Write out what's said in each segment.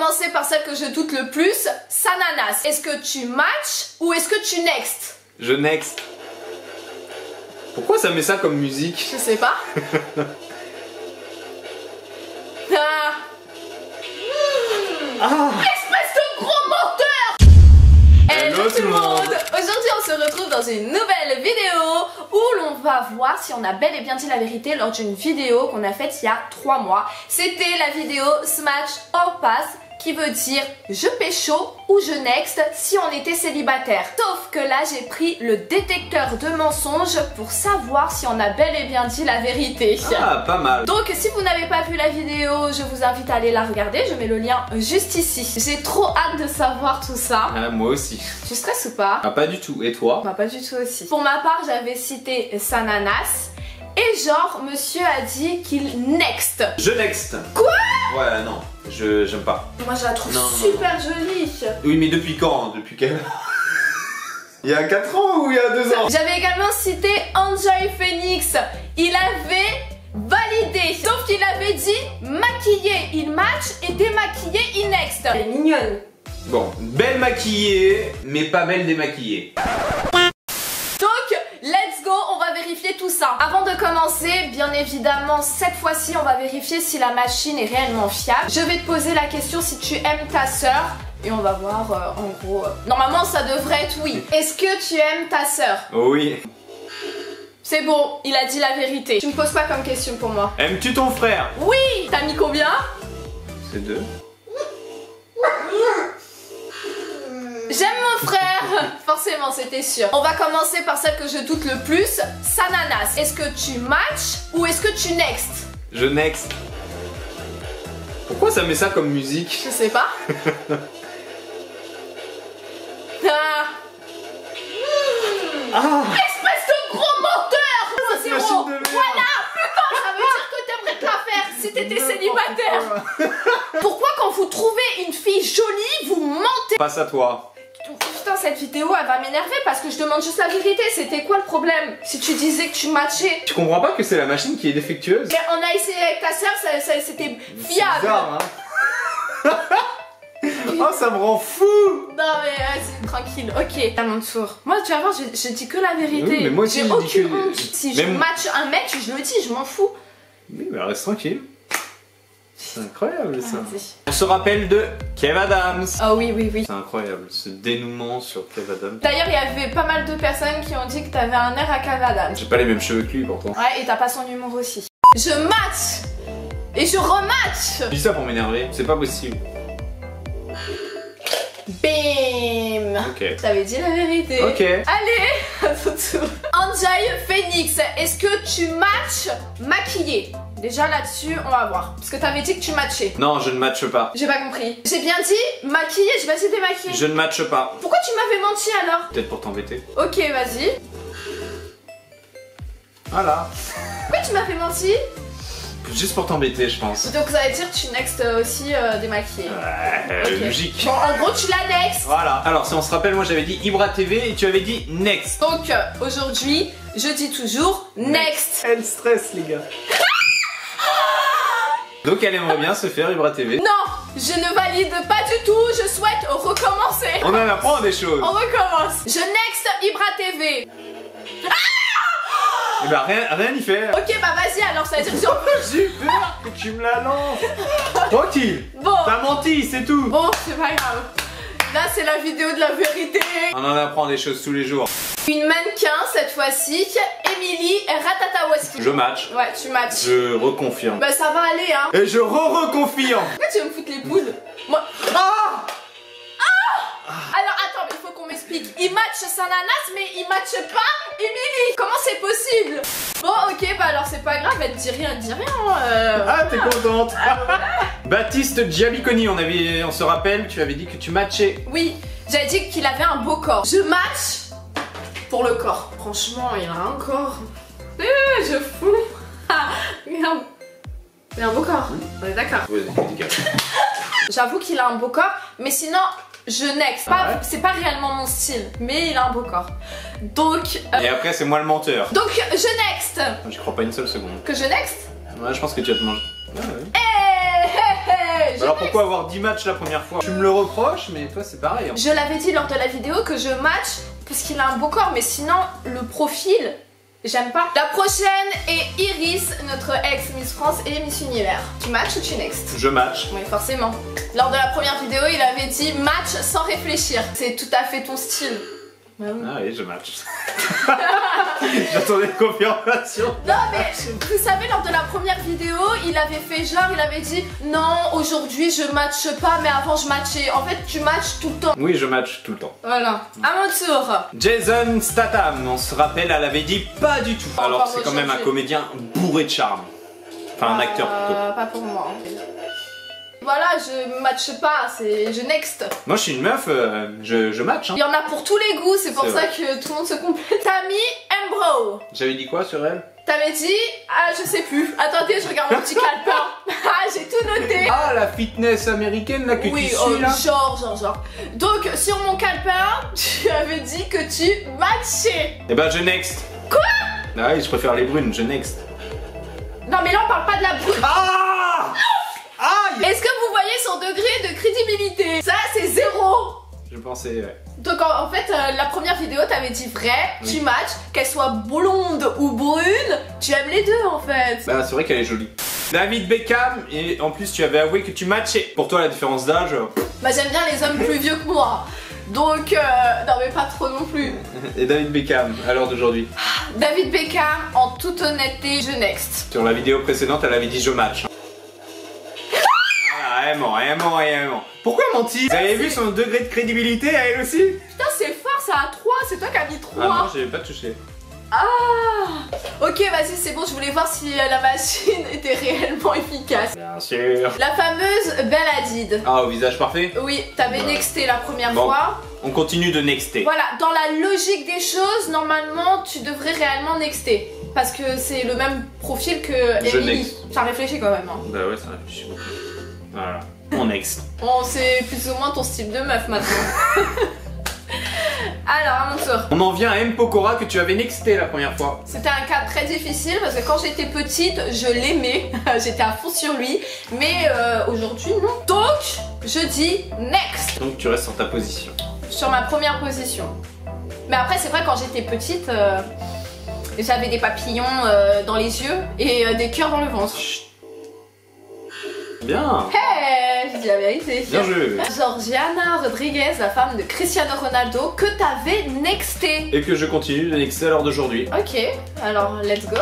commencer par celle que je doute le plus, Sananas. Est-ce que tu match ou est-ce que tu next? Je next. Pourquoi ça met ça comme musique? Je sais pas. ah. Ah Espèce de gros menteur Hello tout le monde. Aujourd'hui on se retrouve dans une nouvelle vidéo où l'on va voir si on a bel et bien dit la vérité lors d'une vidéo qu'on a faite il y a 3 mois. C'était la vidéo Smash or Pass qui veut dire je pécho ou je next si on était célibataire. Sauf que là j'ai pris le détecteur de mensonges pour savoir si on a bel et bien dit la vérité. Ah, pas mal. Donc si vous n'avez pas vu la vidéo, je vous invite à aller la regarder, je mets le lien juste ici. J'ai trop hâte de savoir tout ça. Ah, moi aussi. Tu stresses ou pas? Ah, pas du tout. Et toi? Bah pas du tout aussi. Pour ma part, j'avais cité Sananas. Et genre, monsieur a dit qu'il next. Je next. Quoi? Ouais, non. Je j'aime pas. Moi je la trouve Non, non, super jolie. Oui, mais depuis quand Depuis quel Il y a 4 ans ou il y a 2 ans? J'avais également cité Enjoy Phoenix. Il avait validé. Sauf qu'il avait dit maquillé, il match et démaquillé, il next. Elle est mignonne. Bon, belle maquillée, mais pas belle démaquillée. Donc, let's go, on va vérifier tout ça. Avant de commencer, bien évidemment, cette fois-ci, on va vérifier si la machine est réellement fiable. Je vais te poser la question si tu aimes ta sœur. Et on va voir euh, en gros. euh, Normalement, ça devrait être oui. Est-ce que tu aimes ta sœur? Oui. C'est bon, il a dit la vérité. Tu me poses pas comme question pour moi. Aimes-tu ton frère? Oui T'as mis combien? C'est deux. J'aime mon Forcément, c'était sûr. On va commencer par celle que je doute le plus. Sananas. Est-ce que tu match ou est-ce que tu next? Je next. Pourquoi ça met ça comme musique? Je sais pas. ah. Ah Espèce de gros menteur Zéro. merde. Voilà Putain, ça veut dire que t'aimerais te la faire si t'étais célibataire Pourquoi quand vous trouvez une fille jolie, vous mentez? Passe à toi. Putain, cette vidéo, elle va m'énerver parce que je demande juste la vérité. C'était quoi le problème Si tu disais que tu matchais? Tu comprends pas que c'est la machine qui est défectueuse? Mais on a essayé avec ta soeur, ça, ça- c'était fiable Bizarre, hein Oh, ça me rend fou Non mais vas-y, tranquille, ok. À mon tour. Moi, tu vas voir, je, je dis que la vérité. Oui, mais moi aussi, J'ai aucune que- honte. Si je match un mec, je le dis, je m'en fous. Oui, mais reste tranquille. C'est incroyable ça. Vas-y. On se rappelle de Kev Adams. Oh oui, oui, oui. C'est incroyable ce dénouement sur Kev Adams. D'ailleurs, il y avait pas mal de personnes qui ont dit que t'avais un air à Cavadam. J'ai pas les mêmes cheveux que lui pourtant. Ouais, et t'as pas son humour aussi. Je match Et je rematch Je dis ça pour m'énerver, c'est pas possible. Bim Ok. T'avais dit la vérité. Ok. Allez, à ton tour. Enjoy Phoenix, est-ce que tu matches maquillé Déjà là-dessus, on va voir. Parce que t'avais dit que tu matchais. Non, je ne matche pas. J'ai pas compris. J'ai bien dit maquillé, j'ai pas dit démaquillé. Je ne matche pas. Pourquoi tu m'avais menti alors Peut-être pour t'embêter. Ok, vas-y. Voilà. Pourquoi tu m'as fait mentir Juste pour t'embêter, je pense. Donc ça veut dire que tu next euh, aussi euh, démaquillé. Ouais, Ok. logique. Bon, en gros, tu la next. Voilà. Alors, si on se rappelle, moi j'avais dit Ibra TV et tu avais dit Next. Donc euh, aujourd'hui, je dis toujours next. Elle stresse, les gars. Donc, elle aimerait bien se faire Ibra TV. Non, je ne valide pas du tout. Je souhaite recommencer. On en apprend des choses. On recommence. Je next Ibra TV. Et bah, rien, rien n'y faire. Ok, bah vas-y alors, ça veut dire que j'en J'ai peur que tu me la lances. Tranquille. Bon, T'as menti, c'est tout. bon, c'est pas grave. Là, c'est la vidéo de la vérité. On en apprend des choses tous les jours. Une mannequin cette fois-ci, Emily Ratatawaski. Je match. Ouais, tu matches. Je reconfirme. Bah ça va aller hein. Et je re-reconfirme. Pourquoi tu veux me foutre les poules Moi. Ah Alors attends, mais il faut qu'on m'explique. Il match Sananas, mais il match pas Emily. Comment c'est possible Bon, ok, bah alors c'est pas grave, elle dit rien, elle dit rien. euh, Ah, t'es contente. Baptiste Giabiconi, on, avait, on se rappelle, tu avais dit que tu matchais. Oui, j'avais dit qu'il avait un beau corps. Je match pour le corps. Franchement, il a un corps. Eh, je fous. Ah, il a un... il a un beau corps. On est d'accord. J'avoue qu'il a un beau corps, mais sinon, je next. Pas- Ouais. C'est pas réellement mon style, mais il a un beau corps. Donc, euh, Et après, c'est moi le menteur. donc je next. J'y crois pas une seule seconde. Que je next Ouais, je pense que tu vas te manger. Ouais, ouais. Hey, hey, hey. je Alors next. pourquoi avoir 10 matchs la première fois? Tu me le reproches, mais toi c'est pareil. hein. Je l'avais dit lors de la vidéo que je match parce qu'il a un beau corps, mais sinon le profil, j'aime pas. La prochaine est Iris, notre ex Miss France et Miss Univers. Tu matches ou tu next? Je match. Oui, forcément. Lors de la première vidéo, il avait dit match sans réfléchir. C'est tout à fait ton style. Bah oui. Ah oui, je match. J'attendais une confirmation. Non mais vous savez lors de la première vidéo il avait fait genre il avait dit non aujourd'hui je matche pas mais avant je matchais en fait tu matches tout le temps Oui, je match tout le temps. voilà à mon tour Jason Statham, on se rappelle, elle avait dit pas du tout. Alors c'est quand même un comédien bourré de charme. Enfin, un acteur plutôt. Euh, pas pour moi voilà je matche pas c'est je next Moi je suis une meuf, euh, je, je match. Hein. il y en a pour tous les goûts c'est pour ça vrai. que tout le monde se complète t'as mis Embro J'avais dit quoi sur elle? T'avais dit ah je sais plus attendez je regarde mon petit calepin ah j'ai tout noté Ah, la fitness américaine là que oui, tu oh, suis là genre, genre, genre. Donc, sur mon calepin, tu avais dit que tu matchais. Eh ben je next. Quoi? Ah oui, je préfère les brunes, je next. Non, mais là, on parle pas de la brune. Ah Aïe Est-ce que son degré de crédibilité Ça, c'est zéro. Je pensais, ouais. Donc, en, en fait, euh, la première vidéo, t'avais dit vrai, Oui. tu matches, qu'elle soit blonde ou brune, tu aimes les deux, en fait. Bah c'est vrai qu'elle est jolie. David Beckham, et en plus tu avais avoué que tu matchais. Pour toi la différence d'âge, euh, Bah, j'aime bien les hommes plus vieux que moi. Donc, euh, non, mais pas trop non plus. et David Beckham à l'heure d'aujourd'hui? David Beckham, en toute honnêteté, je next. Sur la vidéo précédente, elle avait dit je match. Ah, elle ment, elle ment, elle ment. Pourquoi mentir Vous avez vu son degré de crédibilité à elle aussi? Putain, c'est fort, ça a 3, c'est toi qui as mis 3. Ah non, j'ai pas touché. Ah Ok, vas-y, c'est bon, je voulais voir si euh, la machine était réellement efficace. Bien sûr. La fameuse Belle Hadid. Ah, au visage parfait? Oui, t'avais Voilà. nexté la première Bon. fois. On continue de nexter. Voilà, dans la logique des choses, normalement, tu devrais réellement nexter. Parce que c'est le même profil que Je Emily. next. Ça réfléchit quand même. Hein. Bah ouais, ça réfléchit beaucoup. Voilà. On next. Bon, c'est plus ou moins ton style de meuf maintenant. Alors, à mon tour. On en vient à M. Pokora que tu avais nexté la première fois. C'était un cas très difficile parce que quand j'étais petite, je l'aimais, j'étais à fond sur lui, mais euh, aujourd'hui non. Donc, je dis next Donc tu restes sur ta position. sur ma première position. Mais après, c'est vrai, quand j'étais petite, euh, j'avais des papillons euh, dans les yeux et euh, des cœurs dans le ventre. Chut. Bien. Hé, j'ai dit la vérité. Bien joué. Georgiana Rodriguez, la femme de Cristiano Ronaldo, que t'avais nexté. Et que je continue de nexter à l'heure d'aujourd'hui. Ok, alors let's go.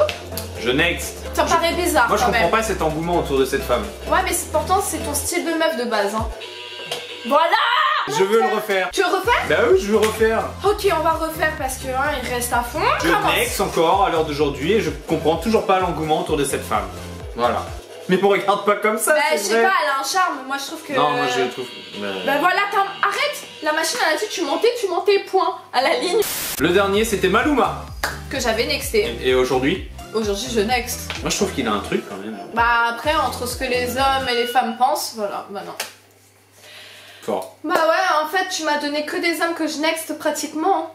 Je next. Ça me paraît bizarre Moi je quand comprends même. pas cet engouement autour de cette femme. Ouais, mais c'est- pourtant c'est ton style de meuf de base. Hein. Voilà Je veux le refaire. Tu veux refaire? Bah oui, je veux refaire. Ok, on va refaire parce que hein, il reste à fond. Je Commence. next encore à l'heure d'aujourd'hui et je comprends toujours pas l'engouement autour de cette femme. Voilà. Mais on regarde pas comme ça. Bah, je sais pas, elle a un charme. Moi, je trouve que. Non, moi je trouve. euh, Bah voilà, arrête La machine, elle a dit tu montais, tu montais, point. À la ligne Le dernier c'était Maluma. que j'avais nexté. Et aujourd'hui, Aujourd'hui, je next. moi je trouve qu'il a un truc quand même. Bah après, entre ce que les hommes et les femmes pensent, voilà, bah non. Fort. Bah ouais, en fait, tu m'as donné que des hommes que je next pratiquement.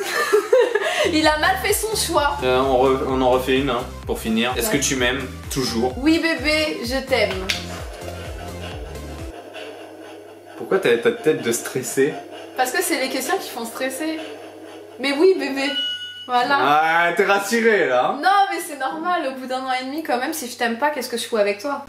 il a mal fait son choix. Euh, on, re- on en refait une hein, pour finir. Est-ce Ouais. que tu m'aimes toujours Oui, bébé, je t'aime. Pourquoi t'as ta tête de stressé Parce que c'est les questions qui font stresser. Mais oui, bébé. Voilà. Ah, t'es rassuré là. hein Non, mais c'est normal, au bout d'un an et demi, quand même, si je t'aime pas, qu'est-ce que je fous avec toi?